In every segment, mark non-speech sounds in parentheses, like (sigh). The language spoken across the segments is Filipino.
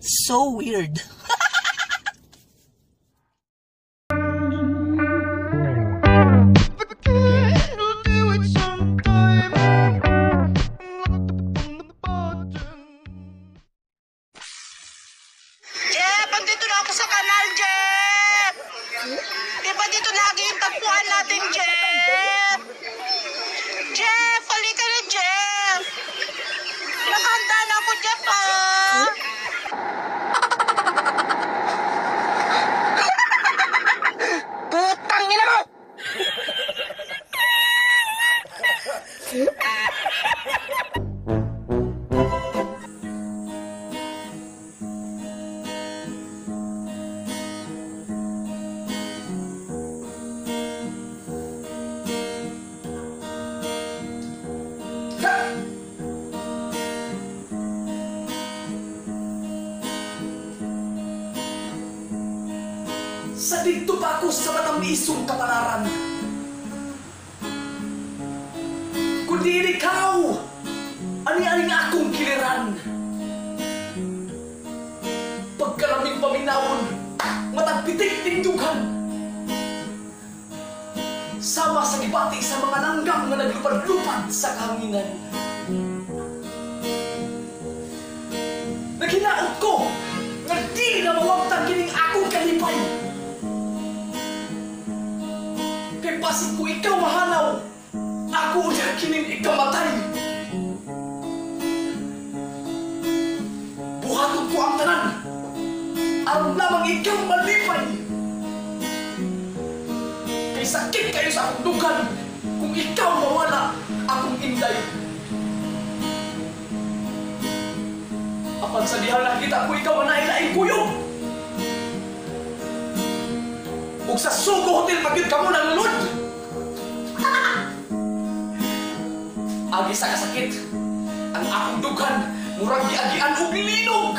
So weird. (laughs) Sa dito pa ako sa matamisong kapalaran. Kundi ikaw, ani-aning akong kiliran. Pagkalaming paminawon, matagpitik tindugan. Sama sa gibati sa mga langgam na naglupad-lupad sa kahanginan. Naghinaot ko, nga di na mawagtang kining Pasig ko ikaw mahanaw, ako na kining ikamatay. Buhaton ko ang tanan, aram lamang ikaw malipay. Kay sakit kayo sa akong dugan, kung ikaw mawala, akong inday. Apan sa dihang nakita ko ikaw na ilaing kuyog. Ug sa Sugo Hotel pagyud kamo nalulod. Agi sa kasakit, ang akong dughan murag giagian og linog.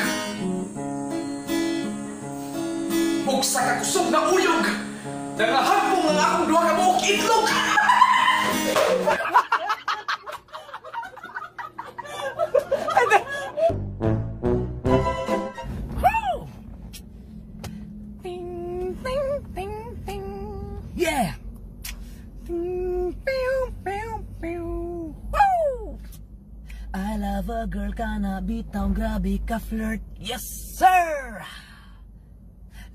Ug sa kakusog na uyog, nangahagpong ang akong duha ka buok itlog. Yeah! Ka bitaw grabe ka flirt. Yes, sir!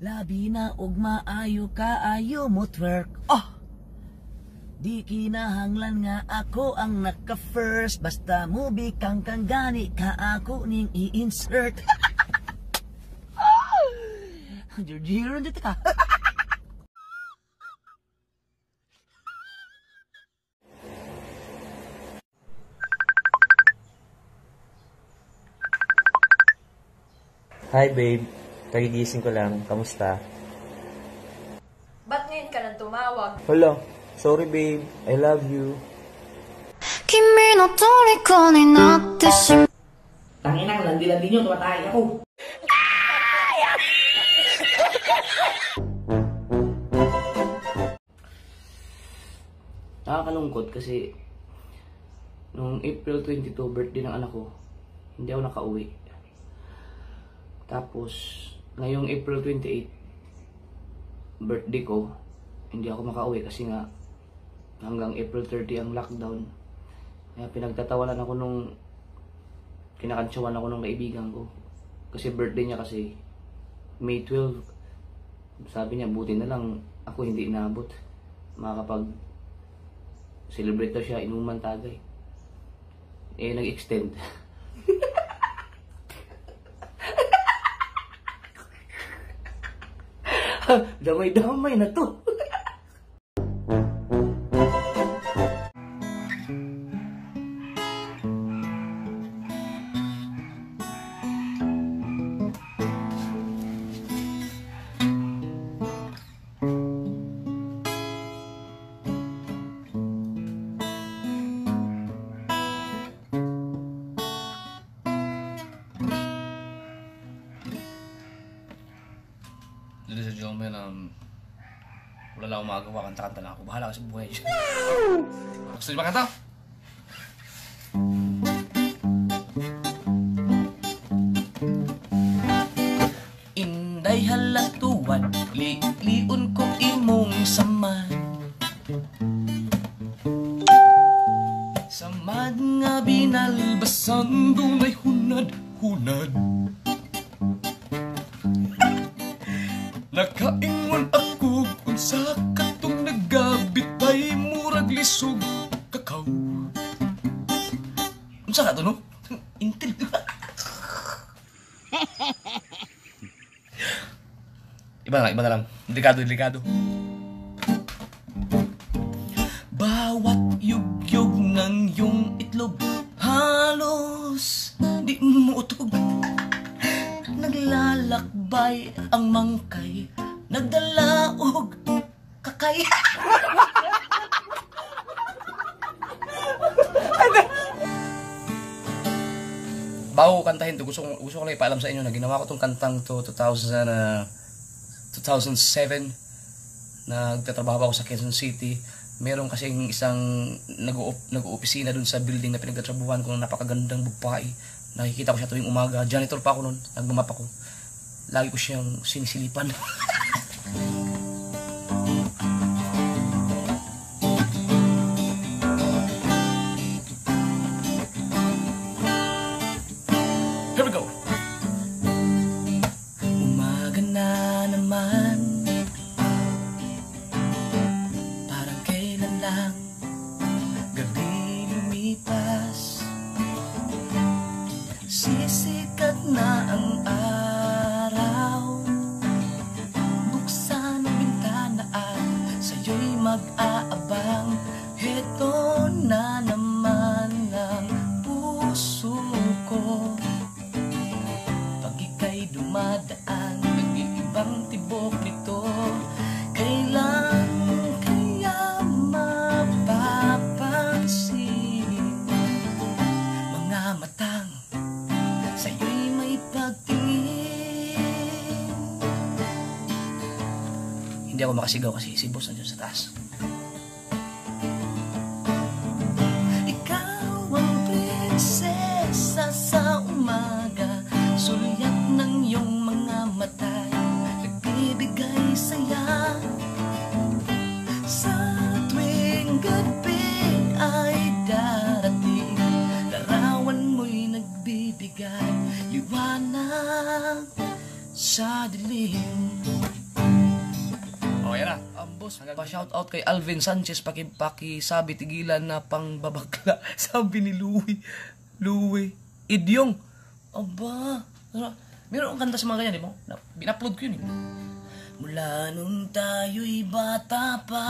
Labi na og maayo ka ayo mo twerk. Oh! Di kinahanglan nga ako ang naka-first Basta movie kang kang gani ka ako ning i-insert (laughs) Jiro dito ka. (laughs) Hi babe, kagigising ko lang. Kamusta? Ba't ngayon ka nang tumawag? Hala, sorry babe. I love you. Kimi no toriko ni natte shim... Tangina, landi-landi nyo, tumatay ako. (laughs) Nakakalungkot kasi nung April 22 birthday ng anak ko, hindi ako nakauwi. Tapos, ngayong April 28, birthday ko, hindi ako makauwi kasi nga hanggang April 30 ang lockdown. Kaya pinagtatawanan ako nung kinakantsawan ako ng kaibigan ko. Kasi birthday niya kasi May 12. Sabi niya, buti na lang ako hindi inabot. Makakapag celebrate daw siya, inuman tagay. Eh, nag-extend. (laughs) (laughs) Damay-damay na to. And gentlemen, um, wala lang magagawa, kanta-kanta lang ako. Bahala ka sa buhay. Gusto niyo ba kanta? halatuan Li-liun ko imong saman Samad nga binalbasan Dunay hunad-hunad Nakaingon ako kung sa katong nagabitay murag lisog kakaw. Unsa ka to no? Intil. (laughs) iba na, iba na lang. Delikado, delikado. Bago ko kantahin to, gusto, ko- gusto ko lang ipaalam sa inyo na ginawa ko tong kantang to 2000, uh, 2007 nagtatrabaho ako sa Quezon City. Meron kasing isang nag-uop, nag-uopisina dun sa building na pinagtatrabuhan ko ng napakagandang babae. Nakikita ko siya tuwing umaga. Janitor pa ako noon. Nagmamap ako. Lagi ko siyang sinisilipan. (laughs) Hindi ako makasigaw kasi si boss nandiyan sa taas Ikaw ang prinsesa sa umaga Sulyat ng iyong mga mata Nagbibigay saya Sa tuwing gabi ay darating Larawan mo'y nagbibigay Liwanag sa dilim. Ang boss, pa-shout out kay Alvin Sanchez paki pakisabi tigilan na pang babakla. (laughs) Sabi ni Louie. Louie. Idyong. Aba. Meron akong kanta sa mga ganyan, di mo? Binupload ko yun eh. Mula nung tayo'y bata pa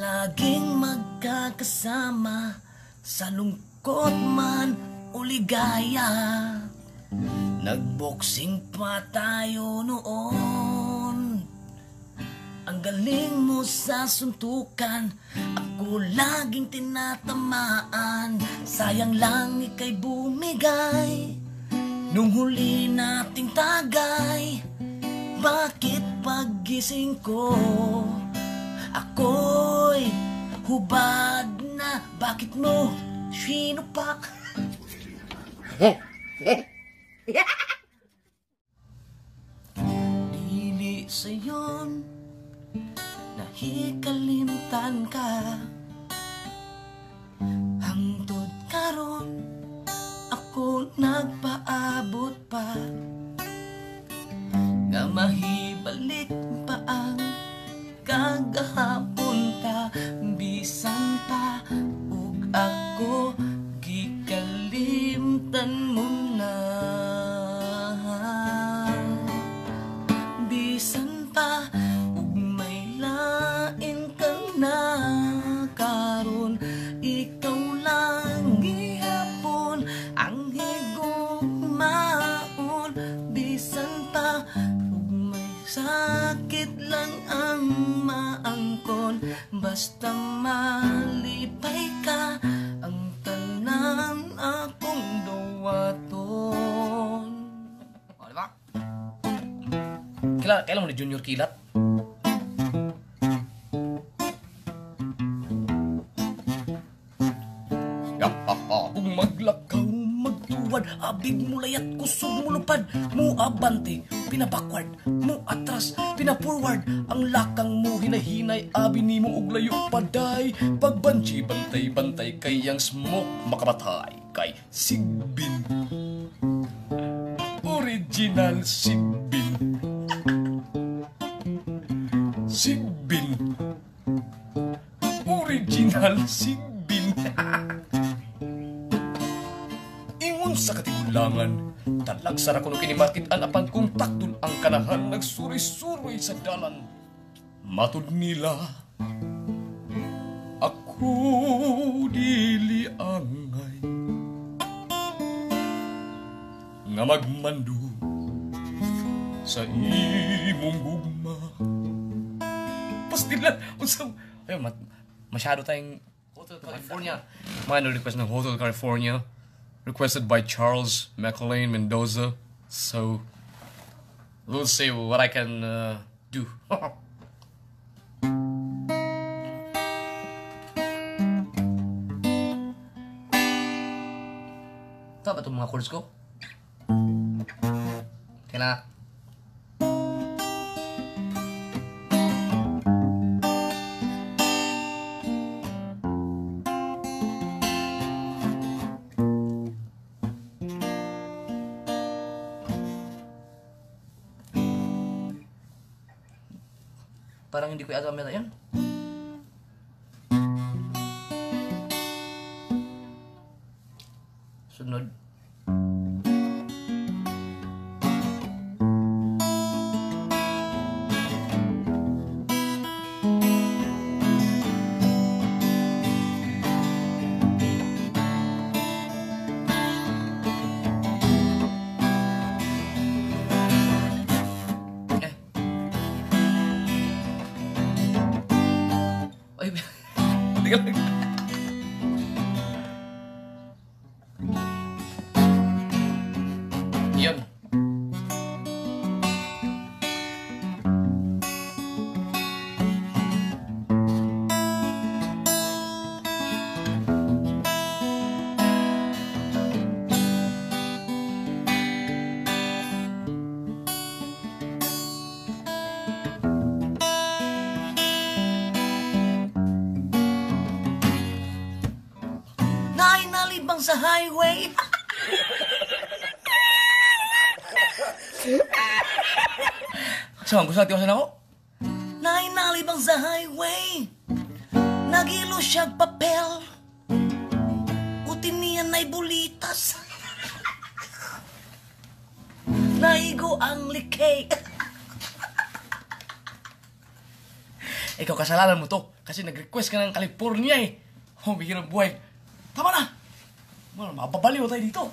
Laging magkakasama Sa lungkot man o ligaya Nagboxing pa tayo noon Ang galing mo sa suntukan Ako laging tinatamaan. Sayang lang ika'y bumigay Nung huli nating tagay. Bakit pagising ko Ako'y hubad na? Bakit mo sinupak? (laughs) Dili sayon Nahikalimtan ka. Hangtod karon Ako nagpaabot pa. Nga mahibalik Kailan, kailan mo ni Junior Kilat? Kung maglakaw, magtuwad, aba abig mo layat kusog mo lupad mo abante pinabackward mo atras pinaforward ang lakang mo hinahinay abi nimo og layo paday pagbanji bantay bantay kay yang smoke makamatay kay sigbin original sigbin sigbin (laughs) Ingon sa katigulangan, talag sara kuno kinimarkitan apan kung takdol ang kanahan nagsuri-suroy sa dalan. Matud nila, ako dili angay. Nga magmando sa imong gugma. Pastilan, unsang, ayun, masyado tayong Hotel California. Minor request ng Hotel California. Requested by Charles McLean Mendoza. So, we'll see what I can uh, do. (laughs) Tama itong mga chords ko? Parang hindi ko yata meta yan. Sa highway. Saan gusto natin ako? Nay nalibang sa highway. Nagilo siya papel. Utin niya na'y bulitas. Naigo ang likay. Ikaw kasalanan mo to kasi nag-request ka ng California eh. Humihin ang buhay. Tama na! Mababaliw tayo dito.